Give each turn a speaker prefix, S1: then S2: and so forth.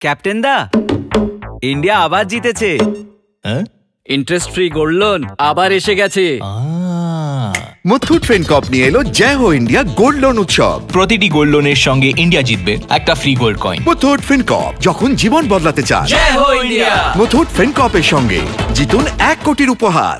S1: Captain দা India আবার জিতেছে।
S2: হ্যাঁ?
S3: ইন্টারেস্ট ফ্রি গোল্ড লোন আবার এসে গেছে।
S4: মুথুট ফিনকপ নিয়ে এলো জয় হো ইন্ডিয়া গোল্ড লোন উৎসব।
S2: প্রতিটি গোল্ড লোনের সঙ্গে ইন্ডিয়া জিতবে একটা free gold coin
S4: Muthoot FinCorp যখন জীবন বদলাতে চান।
S1: জয় হো ইন্ডিয়া।
S4: মুথুট ফিনকপের সঙ্গে জিতুন এক কোটির উপহার।